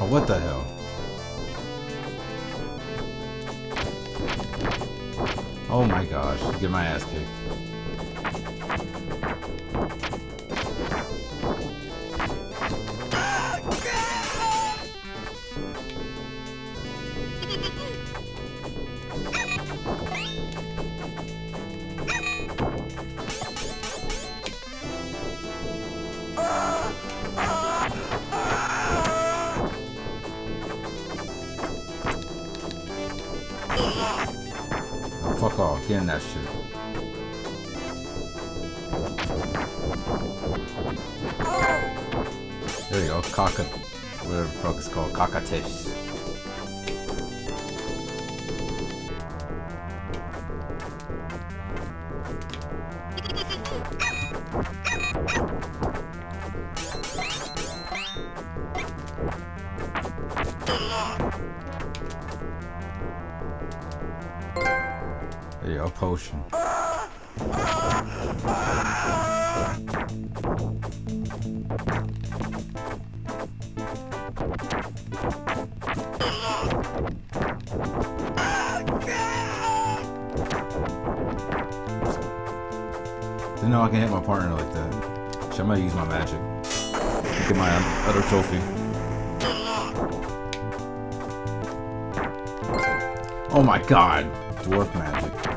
Oh, what the hell? Oh my gosh, get my ass kicked. Fuck off, get in that shit. There you go, cock whatever the fuck it's called, cockatish. There you go, potion. Didn't know I can hit my partner like that. Shit, I might use my magic. Get my other trophy. Oh my god! Dwarf magic.